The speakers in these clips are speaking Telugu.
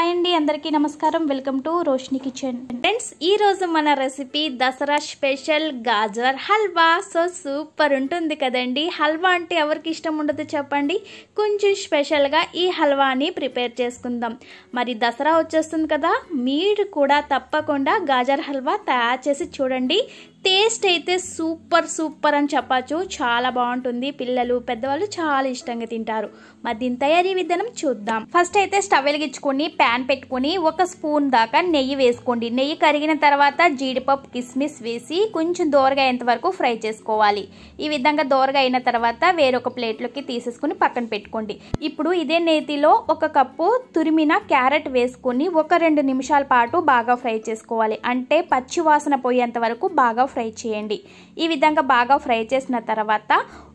హాయ్ అండి అందరికీ నమస్కారం. Welcome to Roshini kitchen. Friends ఈ రోజు మన recipe Dasara special gajar halwa. So super ఉంటుంది కదండి. హల్వా అంటే ఎవరికి ఇష్టం ఉండదు చెప్పండి. కొంచెం స్పెషల్గా ఈ హల్వాని ప్రిపేర్ చేసుకుందాం. మరి దసరా వచ్చేస్తుంది కదా మీరు కూడా తప్పకుండా గాజర్ హల్వా తయారు చేసి చూడండి. టేస్ట్ అయితే సూపర్ సూపర్ అని చెప్పచ్చు. చాలా బాగుంటుంది. పిల్లలు పెద్దవాళ్ళు చాలా ఇష్టంగా తింటారు. మరి దీని తయారీ విధానం చూద్దాం. ఫస్ట్ అయితే స్టవ్ వెలిగించుకొని ప్యాన్ పెట్టుకొని ఒక స్పూన్ దాకా నెయ్యి వేసుకోండి. నెయ్యి కరిగిన తర్వాత జీడిపప్పు కిస్మిస్ వేసి కొంచెం దోరగా అయ్యేంత వరకు ఫ్రై చేసుకోవాలి. ఈ విధంగా దోరగా అయిన తర్వాత వేరొక ప్లేట్లోకి తీసేసుకుని పక్కన పెట్టుకోండి. ఇప్పుడు ఇదే నేతిలో ఒక కప్పు తురిమిన క్యారెట్ వేసుకొని ఒక రెండు నిమిషాల పాటు బాగా ఫ్రై చేసుకోవాలి. అంటే పచ్చి వాసన పోయేంత వరకు బాగా ఫ్రై చేయండి. ఈ విధంగా బాగా ఫ్రై చేసిన తర్వాత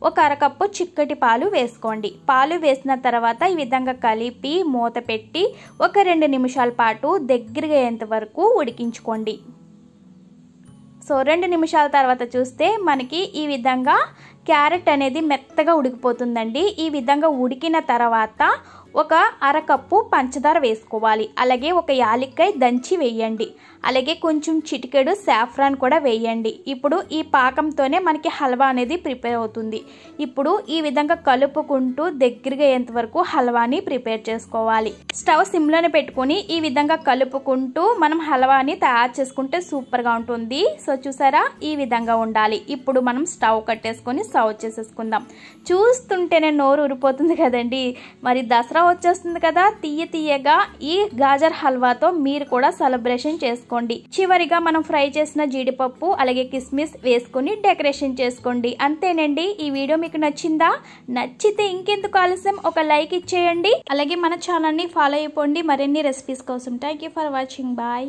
ఒక అరకప్పు చిక్కటి పాలు వేసుకోండి. పాలు వేసిన తర్వాత ఈ విధంగా కలిపి మూత పెట్టి ఒక రెండు నిమిషాల పాటు దగ్గరగయ్యేంత వరకు ఉడికించుకోండి. సో రెండు నిమిషాల తర్వాత చూస్తే మనకి ఈ విధంగా క్యారెట్ అనేది మెత్తగా ఉడికిపోతుందండి. ఈ విధంగా ఉడికిన తర్వాత ఒక అరకప్పు పంచదార వేసుకోవాలి. అలాగే ఒక యాలిక్కాయ దంచి వేయండి. అలాగే కొంచెం చిటికెడు సాఫ్రాన్ కూడా వేయండి. ఇప్పుడు ఈ పాకంతోనే మనకి హల్వా అనేది ప్రిపేర్ అవుతుంది. ఇప్పుడు ఈ విధంగా కలుపుకుంటూ దగ్గరగా అయ్యేంత వరకు హల్వాని ప్రిపేర్ చేసుకోవాలి. స్టవ్ సిమ్లోనే పెట్టుకొని ఈ విధంగా కలుపుకుంటూ మనం హల్వాని తయారు చేసుకుంటే సూపర్గా ఉంటుంది. సో చూసారా? ఈ విధంగా ఉండాలి. ఇప్పుడు మనం స్టవ్ కట్టేసుకొని సర్వ్ చేసేసుకుందాం. చూస్తుంటేనే నోరు ఊరిపోతుంది కదండి. మరి దసరా వచ్చేస్తుంది కదా తీయ తీయగా ఈ గాజర్ హల్వాతో మీరు కూడా సెలబ్రేషన్ చేసుకోండి. చివరిగా మనం ఫ్రై చేసిన జీడిపప్పు అలాగే కిస్మిస్ వేసుకుని డెకరేషన్ చేసుకోండి. అంతేనండి. ఈ వీడియో మీకు నచ్చిందా? నచ్చితే ఇంకెందుకు ఆలస్యం? ఒక లైక్ ఇచ్చేయండి. అలాగే మన ఛానల్ని ఫాలో అయిపోండి. మరిన్ని రెసిపీస్ కోసం. Thank you for watching. Bye.